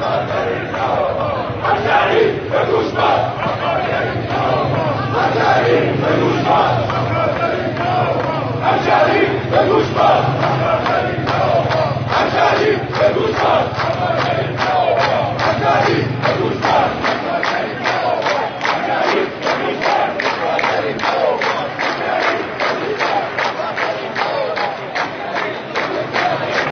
Maria